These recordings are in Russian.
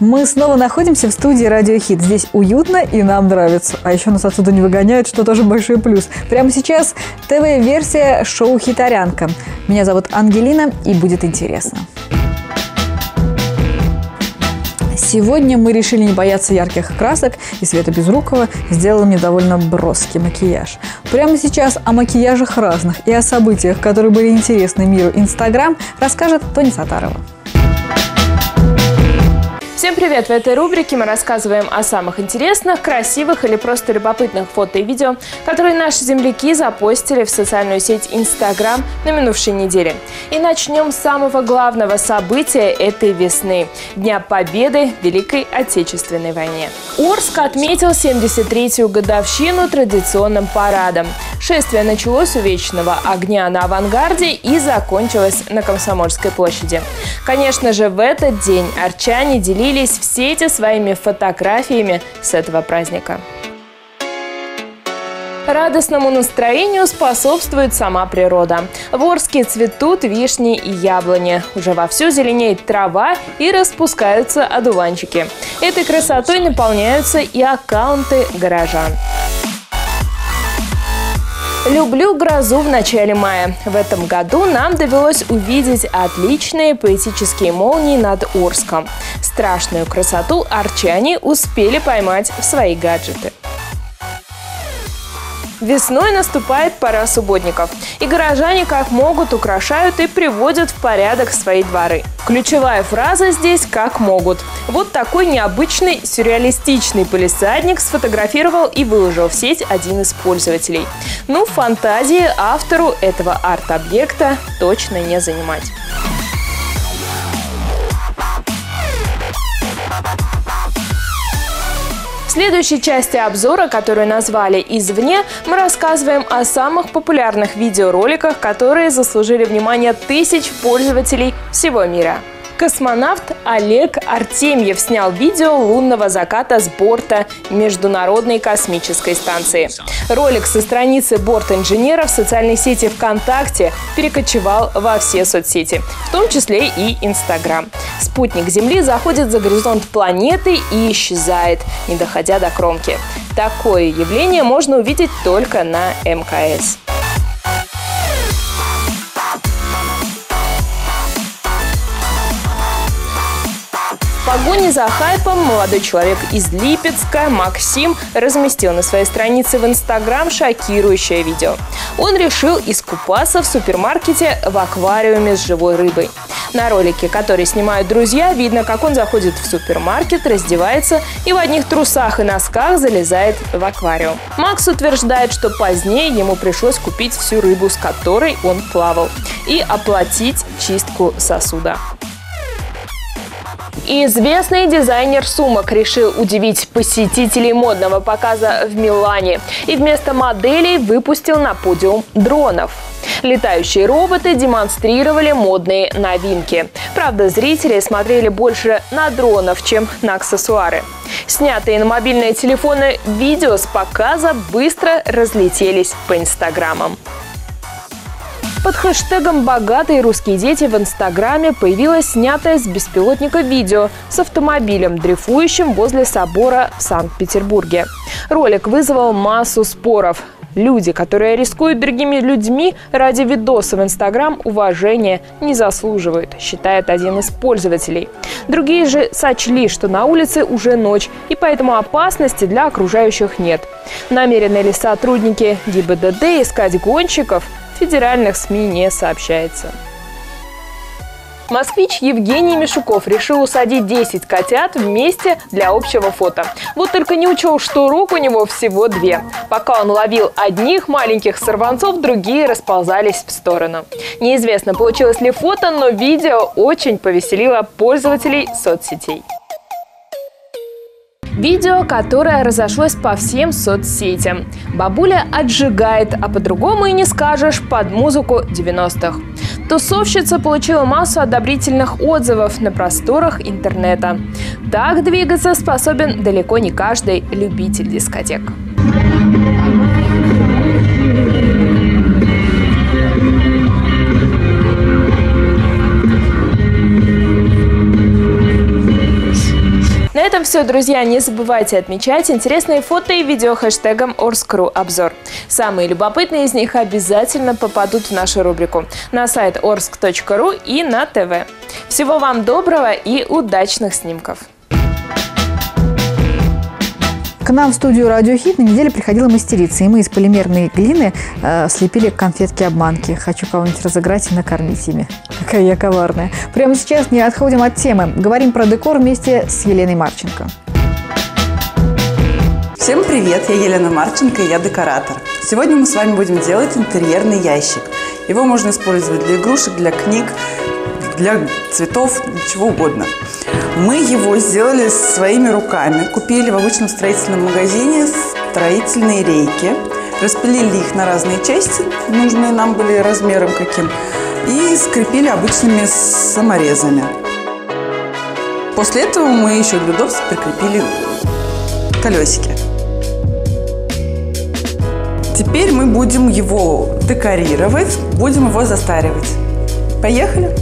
Мы снова находимся в студии Радио Хит. Здесь уютно и нам нравится. А еще нас отсюда не выгоняют, что тоже большой плюс. Прямо сейчас ТВ-версия шоу «Хитарянка». Меня зовут Ангелина, и будет интересно. Сегодня мы решили не бояться ярких красок, и Света Безрукова сделала мне довольно броский макияж. Прямо сейчас о макияжах разных и о событиях, которые были интересны миру Инстаграм, расскажет Тони Сатарова. Всем привет! В этой рубрике мы рассказываем о самых интересных, красивых или просто любопытных фото и видео, которые наши земляки запостили в социальную сеть Instagram на минувшей неделе. И начнем с самого главного события этой весны – Дня Победы в Великой Отечественной войне. Орск отметил 73-ю годовщину традиционным парадом. Шествие началось у Вечного огня на авангарде и закончилось на Комсомольской площади. Конечно же, в этот день арчане делили делились в сети своими фотографиями с этого праздника. Радостному настроению способствует сама природа. В Орске цветут вишни и яблони. Уже вовсю зеленеет трава и распускаются одуванчики. Этой красотой наполняются и аккаунты горожан. Люблю грозу в начале мая. В этом году нам довелось увидеть отличные поэтические молнии над Орском. Страшную красоту арчане успели поймать в свои гаджеты. Весной наступает пора субботников, и горожане как могут украшают и приводят в порядок свои дворы. Ключевая фраза здесь «как могут». Вот такой необычный сюрреалистичный полисадник сфотографировал и выложил в сеть один из пользователей. Ну, фантазии автору этого арт-объекта точно не занимать. Следующей части обзора, которую назвали «Извне», мы рассказываем о самых популярных видеороликах, которые заслужили внимание тысяч пользователей всего мира. Космонавт Олег Артемьев снял видео лунного заката с борта Международной космической станции. Ролик со страницы борт-инженера в социальной сети ВКонтакте перекочевал во все соцсети, в том числе и Инстаграм. Спутник Земли заходит за горизонт планеты и исчезает, не доходя до кромки. Такое явление можно увидеть только на МКС. Погоне за хайпом молодой человек из Липецка Максим разместил на своей странице в Инстаграм шокирующее видео. Он решил искупаться в супермаркете в аквариуме с живой рыбой. На ролике, который снимают друзья, видно, как он заходит в супермаркет, раздевается и в одних трусах и носках залезает в аквариум. Макс утверждает, что позднее ему пришлось купить всю рыбу, с которой он плавал, и оплатить чистку сосуда. Известный дизайнер сумок решил удивить посетителей модного показа в Милане и вместо моделей выпустил на подиум дронов. Летающие роботы демонстрировали модные новинки. Правда, зрители смотрели больше на дронов, чем на аксессуары. Снятые на мобильные телефоны видео с показа быстро разлетелись по инстаграмам. Под хэштегом «Богатые русские дети» в Инстаграме появилось снятое с беспилотника видео с автомобилем, дрейфующим возле собора в Санкт-Петербурге. Ролик вызвал массу споров. Люди, которые рискуют другими людьми ради видоса в Инстаграм, уважения не заслуживают, считает один из пользователей. Другие же сочли, что на улице уже ночь, и поэтому опасности для окружающих нет. Намерены ли сотрудники ГИБДД искать гонщиков – федеральных СМИ не сообщается. Москвич Евгений Мишуков решил усадить 10 котят вместе для общего фото. Вот только не учел, что рук у него всего две. Пока он ловил одних маленьких сорванцов, другие расползались в сторону. Неизвестно, получилось ли фото, но видео очень повеселило пользователей соцсетей. Видео, которое разошлось по всем соцсетям. Бабуля отжигает, а по-другому и не скажешь, под музыку 90-х. Тусовщица получила массу одобрительных отзывов на просторах интернета. Так двигаться способен далеко не каждый любитель дискотек. Все, друзья. Не забывайте отмечать интересные фото и видео хэштегом Орскру обзор. Самые любопытные из них обязательно попадут в нашу рубрику на сайт orsk.ru и на ТВ. Всего вам доброго и удачных снимков! К нам в студию «Радио Хит» на неделе приходила мастерица, и мы из полимерной глины э, слепили конфетки-обманки. Хочу кого-нибудь разыграть и накормить ими. Какая я коварная. Прямо сейчас не отходим от темы. Говорим про декор вместе с Еленой Марченко. Всем привет, я Елена Марченко, я декоратор. Сегодня мы с вами будем делать интерьерный ящик. Его можно использовать для игрушек, для книг, для цветов, для чего угодно. Мы его сделали своими руками. Купили в обычном строительном магазине строительные рейки. Распилили их на разные части, нужные нам были размером каким. И скрепили обычными саморезами. После этого мы еще для удобства прикрепили колесики. Теперь мы будем его декорировать, будем его застаривать. Поехали!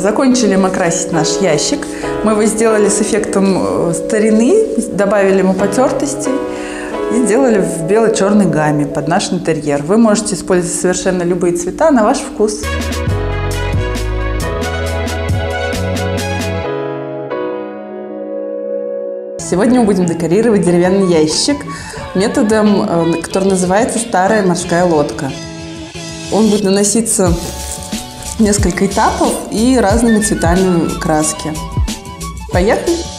Закончили мы красить наш ящик. Мы его сделали с эффектом э, старины, добавили ему потертостей и сделали в бело-черной гамме под наш интерьер. Вы можете использовать совершенно любые цвета на ваш вкус. Сегодня мы будем декорировать деревянный ящик методом, э, который называется «старая морская лодка». Он будет наноситься несколько этапов и разными цветами краски. Поехали!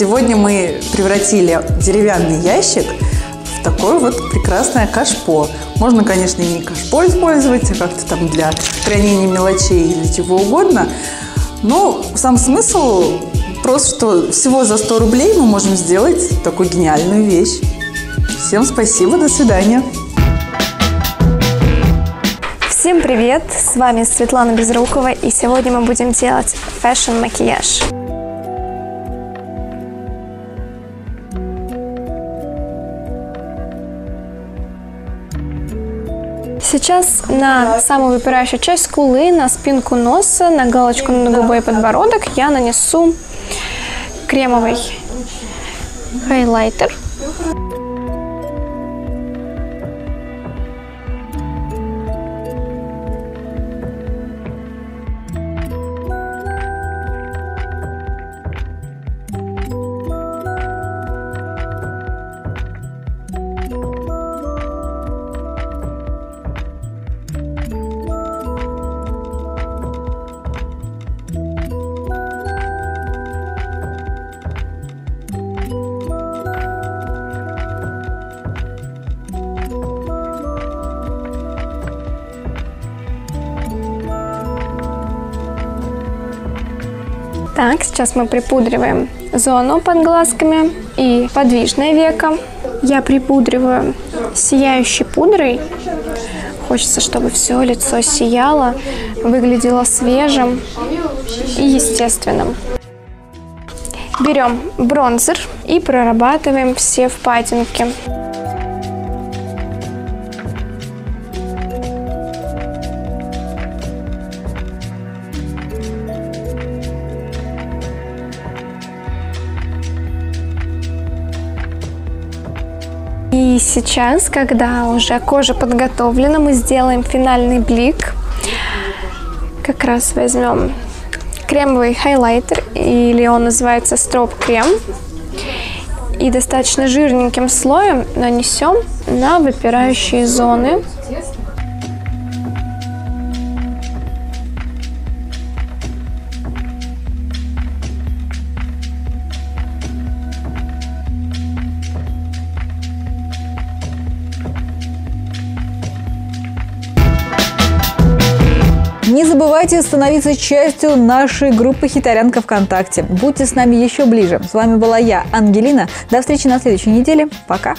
Сегодня мы превратили деревянный ящик в такое вот прекрасное кашпо. Можно, конечно, и не кашпо использовать, а как-то там для хранения мелочей или чего угодно. Но сам смысл просто, что всего за 100 рублей мы можем сделать такую гениальную вещь. Всем спасибо, до свидания. Всем привет! С вами Светлана Безрукова, и сегодня мы будем делать фэшн-макияж. Сейчас на самую выпирающую часть скулы, на спинку носа, на галочку на губы и подбородок я нанесу кремовый хайлайтер. Так, сейчас мы припудриваем зону под глазками и подвижное веко. Я припудриваю сияющей пудрой. Хочется, чтобы все лицо сияло, выглядело свежим и естественным. Берем бронзер и прорабатываем все впадинки. И сейчас, когда уже кожа подготовлена, мы сделаем финальный блик. Как раз возьмем кремовый хайлайтер, или он называется строп крем. И достаточно жирненьким слоем нанесем на выпирающие зоны. Не забывайте становиться частью нашей группы «Хитарянка ВКонтакте». Будьте с нами еще ближе. С вами была я, Ангелина. До встречи на следующей неделе. Пока.